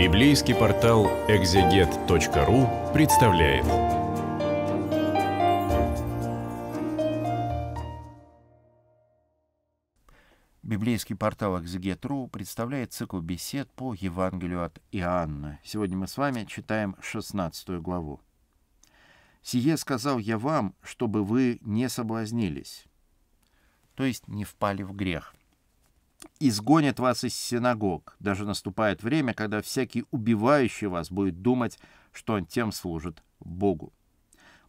Библейский портал экзегет.ру представляет. Библейский портал экзегет.ру представляет цикл бесед по Евангелию от Иоанна. Сегодня мы с вами читаем 16 главу. «Сие сказал я вам, чтобы вы не соблазнились» то есть не впали в грех. Изгонят вас из синагог. Даже наступает время, когда всякий убивающий вас будет думать, что он тем служит Богу.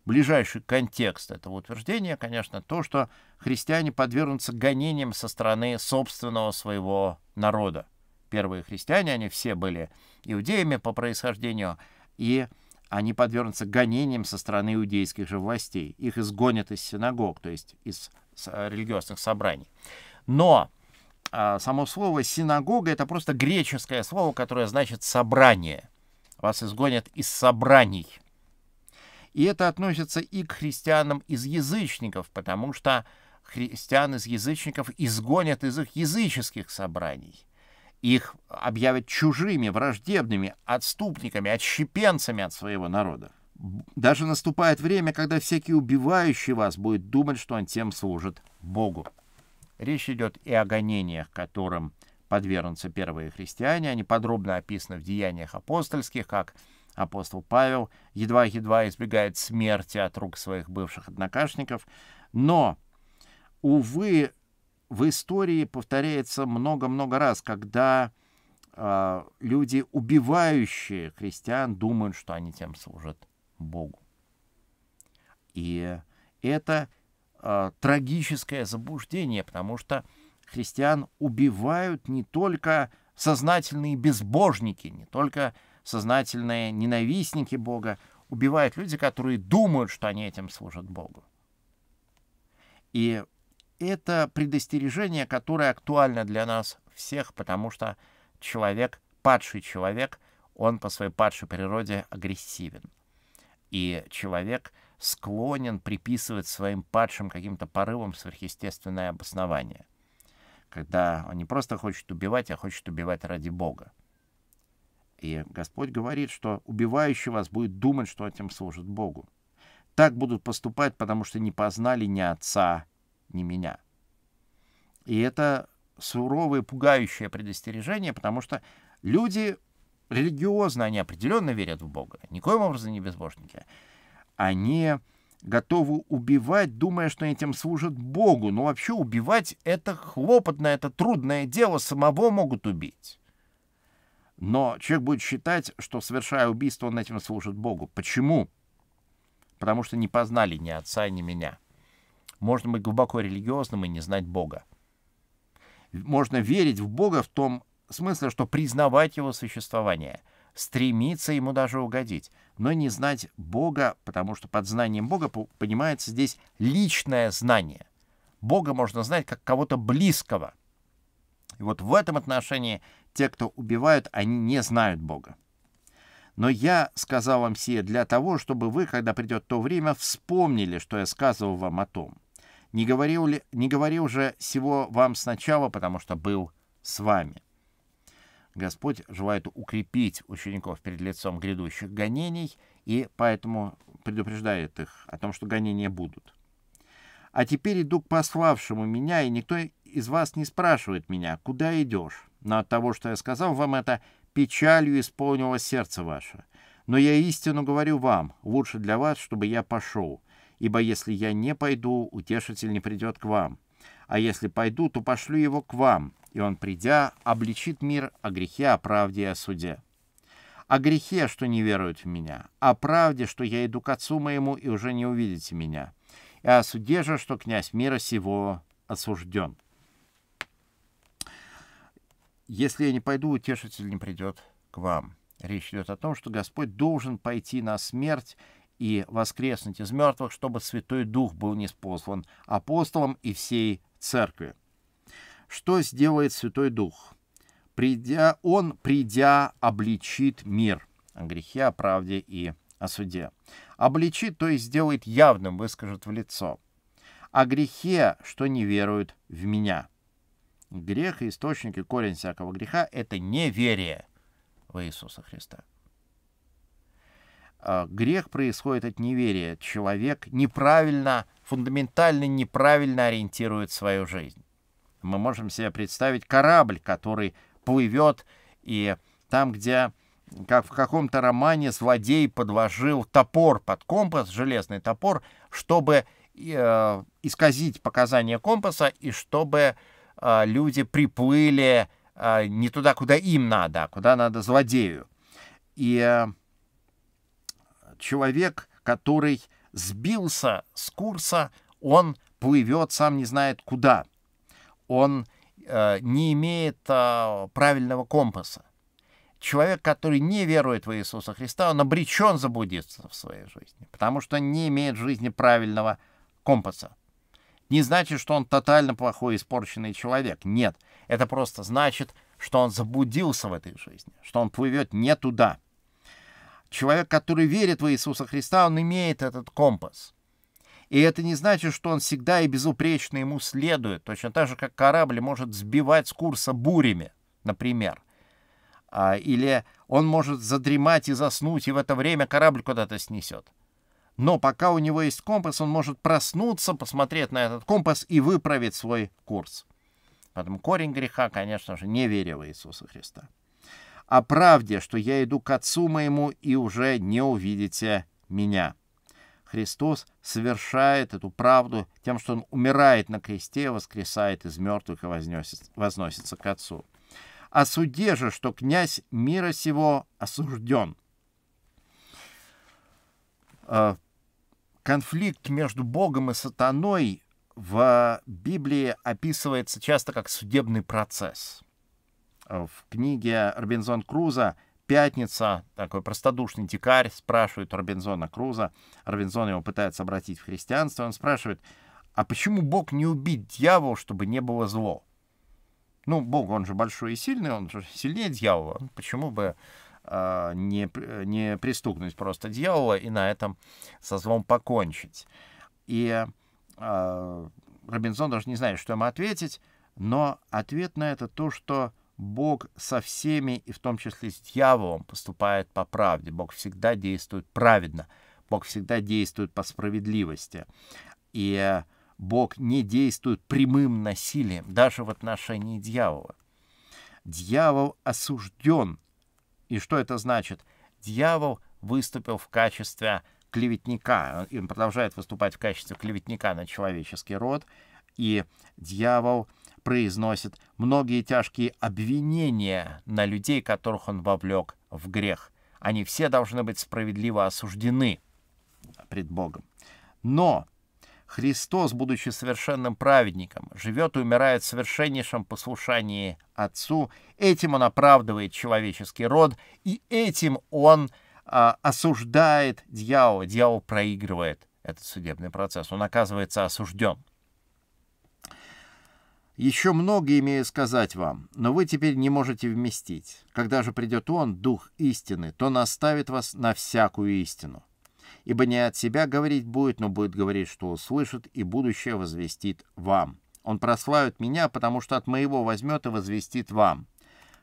Ближайший контекст этого утверждения, конечно, то, что христиане подвергнутся гонениям со стороны собственного своего народа. Первые христиане, они все были иудеями по происхождению, и они подвергнутся гонениям со стороны иудейских же властей. Их изгонят из синагог, то есть из Э, религиозных собраний. Но само слово синагога это просто греческое слово, которое значит собрание. Вас изгонят из собраний. И это относится и к христианам из язычников, потому что христиан из язычников изгонят из их языческих собраний. Их объявят чужими, враждебными, отступниками, отщепенцами от своего народа. Даже наступает время, когда всякий убивающий вас будет думать, что он тем служит Богу. Речь идет и о гонениях, которым подвергнутся первые христиане. Они подробно описаны в деяниях апостольских, как апостол Павел едва-едва избегает смерти от рук своих бывших однокашников. Но, увы, в истории повторяется много-много раз, когда э, люди, убивающие христиан, думают, что они тем служат Богу. И это э, трагическое заблуждение, потому что христиан убивают не только сознательные безбожники, не только сознательные ненавистники Бога, убивают люди, которые думают, что они этим служат Богу. И это предостережение, которое актуально для нас всех, потому что человек, падший человек, он по своей падшей природе агрессивен. И человек склонен приписывать своим падшим каким-то порывам сверхъестественное обоснование. Когда он не просто хочет убивать, а хочет убивать ради Бога. И Господь говорит, что убивающий вас будет думать, что этим служит Богу. Так будут поступать, потому что не познали ни отца, ни меня. И это суровое, пугающее предостережение, потому что люди религиозно они определенно верят в Бога, никоим образом не безбожники. Они готовы убивать, думая, что этим служат Богу. Но вообще убивать — это хлопотное, это трудное дело, самого могут убить. Но человек будет считать, что, совершая убийство, он этим служит Богу. Почему? Потому что не познали ни отца, ни меня. Можно быть глубоко религиозным и не знать Бога. Можно верить в Бога в том смысле, что признавать его существование, стремиться ему даже угодить, но не знать Бога, потому что под знанием Бога понимается здесь личное знание. Бога можно знать как кого-то близкого. И вот в этом отношении те, кто убивают, они не знают Бога. Но я сказал вам сие для того, чтобы вы, когда придет то время, вспомнили, что я сказывал вам о том. Не говорил, ли, не говорил же всего вам сначала, потому что был с вами. Господь желает укрепить учеников перед лицом грядущих гонений и поэтому предупреждает их о том, что гонения будут. «А теперь иду к пославшему меня, и никто из вас не спрашивает меня, куда идешь? Но от того, что я сказал вам это, печалью исполнило сердце ваше. Но я истину говорю вам, лучше для вас, чтобы я пошел, ибо если я не пойду, утешитель не придет к вам. А если пойду, то пошлю его к вам, и он, придя, обличит мир о грехе, о правде и о суде. О грехе, что не веруют в меня, о правде, что я иду к отцу моему, и уже не увидите меня, и о суде же, что князь мира сего осужден. Если я не пойду, утешитель не придет к вам. Речь идет о том, что Господь должен пойти на смерть и воскреснуть из мертвых, чтобы Святой Дух был неспослан апостолам и всей церкви. Что сделает Святой Дух? Придя, он, придя, обличит мир о грехе, о правде и о суде. Обличит, то есть сделает явным, выскажет в лицо. О грехе, что не веруют в меня. Грех и источник и корень всякого греха — это неверие в Иисуса Христа. А, грех происходит от неверия. Человек неправильно, фундаментально неправильно ориентирует свою жизнь. Мы можем себе представить корабль, который плывет, и там, где, как в каком-то романе, злодей подложил топор под компас, железный топор, чтобы э, исказить показания компаса и чтобы э, люди приплыли э, не туда, куда им надо, а куда надо злодею. И э, человек, который сбился с курса, он плывет сам не знает куда. Он э, не имеет э, правильного компаса. Человек, который не верует в Иисуса Христа, он обречен заблудиться в своей жизни, потому что не имеет в жизни правильного компаса. Не значит, что он тотально плохой, испорченный человек. Нет, это просто значит, что он заблудился в этой жизни, что он плывет не туда. Человек, который верит в Иисуса Христа, он имеет этот компас. И это не значит, что он всегда и безупречно ему следует, точно так же, как корабль может сбивать с курса бурями, например. А, или он может задремать и заснуть, и в это время корабль куда-то снесет. Но пока у него есть компас, он может проснуться, посмотреть на этот компас и выправить свой курс. Поэтому корень греха, конечно же, не веря в Иисуса Христа о правде, что я иду к Отцу моему и уже не увидите меня. Христос совершает эту правду тем, что Он умирает на кресте, воскресает из мертвых и возносится, к Отцу. О суде же, что князь мира сего осужден. А, конфликт между Богом и сатаной в Библии описывается часто как судебный процесс – в книге Робинзон Круза «Пятница», такой простодушный дикарь спрашивает Робинзона Круза, Робинзон его пытается обратить в христианство, он спрашивает, а почему Бог не убить дьявола, чтобы не было зло? Ну, Бог, он же большой и сильный, он же сильнее дьявола. Почему бы э, не, не пристукнуть просто дьявола и на этом со злом покончить? И э, Робинзон даже не знает, что ему ответить, но ответ на это то, что Бог со всеми, и в том числе с дьяволом, поступает по правде. Бог всегда действует праведно. Бог всегда действует по справедливости. И э, Бог не действует прямым насилием, даже в отношении дьявола. Дьявол осужден. И что это значит? Дьявол выступил в качестве клеветника. Он продолжает выступать в качестве клеветника на человеческий род. И дьявол — произносит многие тяжкие обвинения на людей, которых он вовлек в грех. Они все должны быть справедливо осуждены пред Богом. Но Христос, будучи совершенным праведником, живет и умирает в совершеннейшем послушании Отцу. Этим он оправдывает человеческий род, и этим он а, осуждает дьявола. Дьявол проигрывает этот судебный процесс. Он оказывается осужден. Еще много имею сказать вам, но вы теперь не можете вместить. Когда же придет Он, Дух истины, то наставит вас на всякую истину. Ибо не от себя говорить будет, но будет говорить, что услышит, и будущее возвестит вам. Он прославит меня, потому что от моего возьмет и возвестит вам.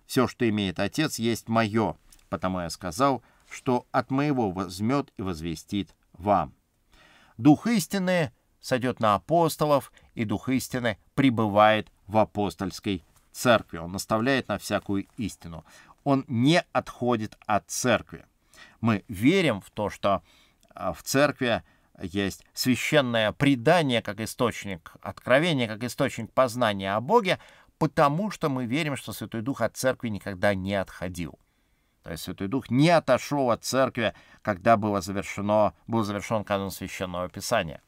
Все, что имеет Отец, есть мое, потому я сказал, что от моего возьмет и возвестит вам. Дух истины сойдет на апостолов, и Дух истины пребывает в апостольской церкви. Он наставляет на всякую истину. Он не отходит от церкви. Мы верим в то, что а, в церкви есть священное предание как источник откровения, как источник познания о Боге, потому что мы верим, что Святой Дух от церкви никогда не отходил. То есть Святой Дух не отошел от церкви, когда было завершено, был завершен канон Священного Писания.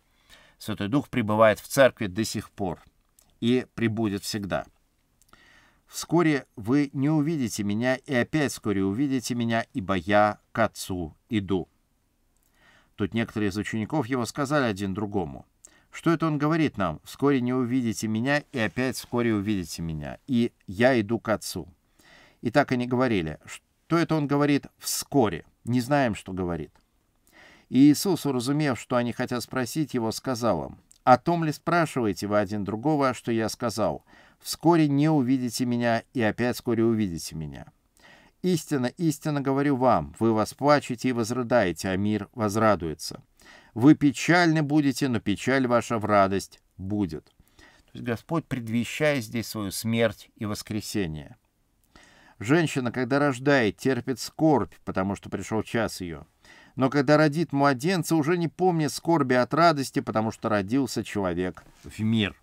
Святой Дух пребывает в церкви до сих пор и пребудет всегда. Вскоре вы не увидите меня, и опять вскоре увидите меня, ибо я к Отцу иду. Тут некоторые из учеников его сказали один другому. Что это он говорит нам? Вскоре не увидите меня, и опять вскоре увидите меня, и я иду к Отцу. И так они говорили. Что это он говорит вскоре? Не знаем, что говорит. И Иисус, уразумев, что они хотят спросить его, сказал им, «О том ли спрашиваете вы один другого, что я сказал? Вскоре не увидите меня, и опять вскоре увидите меня». Истинно, истинно говорю вам, вы восплачете и возрыдаете, а мир возрадуется. Вы печальны будете, но печаль ваша в радость будет. То есть Господь предвещает здесь свою смерть и воскресение. Женщина, когда рождает, терпит скорбь, потому что пришел час ее. Но когда родит младенца, уже не помнит скорби от радости, потому что родился человек в мир.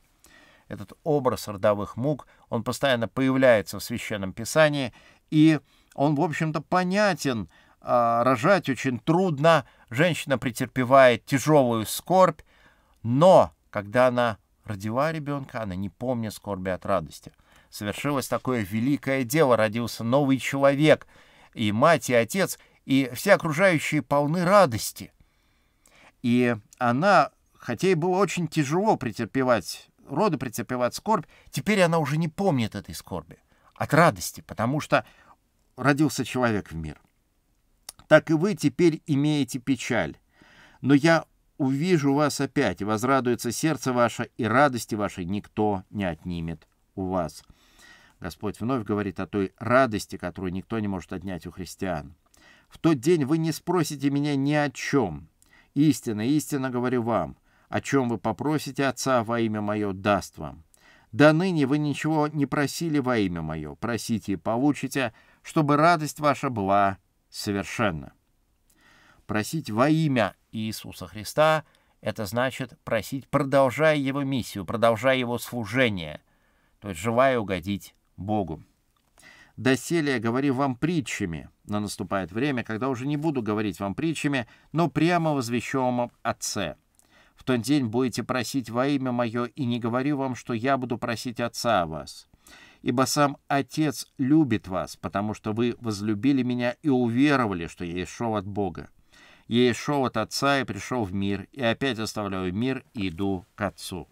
Этот образ родовых мук, он постоянно появляется в Священном Писании, и он, в общем-то, понятен. А, рожать очень трудно, женщина претерпевает тяжелую скорбь, но когда она родила ребенка, она не помнит скорби от радости. Совершилось такое великое дело, родился новый человек, и мать, и отец, и все окружающие полны радости. И она, хотя и было очень тяжело претерпевать роды, претерпевать скорбь, теперь она уже не помнит этой скорби от радости, потому что родился человек в мир. Так и вы теперь имеете печаль. Но я увижу вас опять, и возрадуется сердце ваше, и радости вашей никто не отнимет у вас. Господь вновь говорит о той радости, которую никто не может отнять у христиан. В тот день вы не спросите меня ни о чем. Истинно, истинно говорю вам, о чем вы попросите Отца во имя Мое, даст вам. До ныне вы ничего не просили во имя Мое, просите и получите, чтобы радость ваша была совершенна. Просить во имя Иисуса Христа — это значит просить, продолжая Его миссию, продолжая Его служение, то есть желая угодить Богу. Доселе я говорю вам притчами, но наступает время, когда уже не буду говорить вам притчами, но прямо возвещу вам Отце. В тот день будете просить во имя Мое, и не говорю вам, что я буду просить Отца о вас ибо сам Отец любит вас, потому что вы возлюбили меня и уверовали, что я шел от Бога. Я шел от Отца и пришел в мир, и опять оставляю мир и иду к Отцу».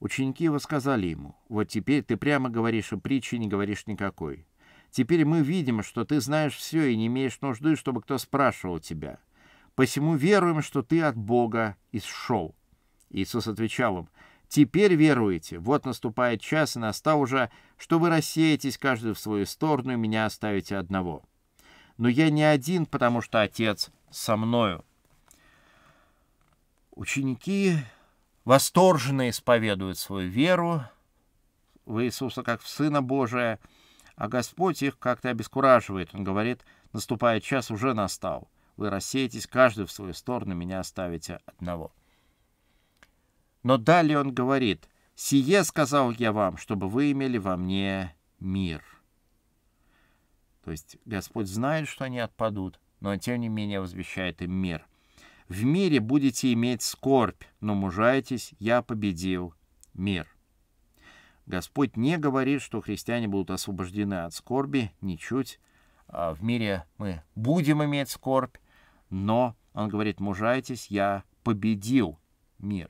Ученики его сказали ему, «Вот теперь ты прямо говоришь и притчи не говоришь никакой. Теперь мы видим, что ты знаешь все и не имеешь нужды, чтобы кто спрашивал тебя. Посему веруем, что ты от Бога исшел». Иисус отвечал им, Теперь веруете, вот наступает час, и настал уже, что вы рассеетесь каждый в свою сторону и меня оставите одного. Но я не один, потому что Отец со мною. Ученики восторженно исповедуют свою веру в Иисуса как в Сына Божия, а Господь их как-то обескураживает. Он говорит, наступает час, уже настал. Вы рассеетесь каждый в свою сторону, меня оставите одного. Но далее он говорит, «Сие сказал я вам, чтобы вы имели во мне мир». То есть Господь знает, что они отпадут, но тем не менее возвещает им мир. «В мире будете иметь скорбь, но мужайтесь, я победил мир». Господь не говорит, что христиане будут освобождены от скорби, ничуть. А в мире мы будем иметь скорбь, но он говорит, мужайтесь, я победил мир.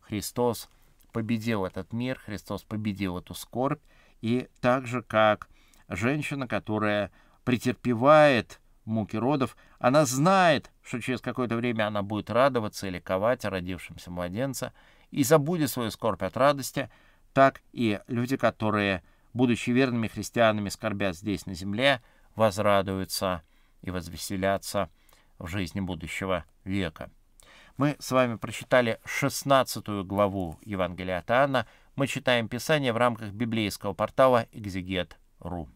Христос победил этот мир, Христос победил эту скорбь, и так же, как женщина, которая претерпевает муки родов, она знает, что через какое-то время она будет радоваться и ликовать о родившемся младенце и забудет свою скорбь от радости, так и люди, которые, будучи верными христианами, скорбят здесь на земле, возрадуются и возвеселятся в жизни будущего века. Мы с вами прочитали 16 главу Евангелия от Иоанна. Мы читаем Писание в рамках библейского портала «Экзегет.ру».